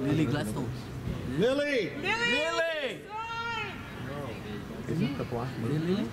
Lily Gladstone. Lily! Lily! Is Lily! the Lily? Lily?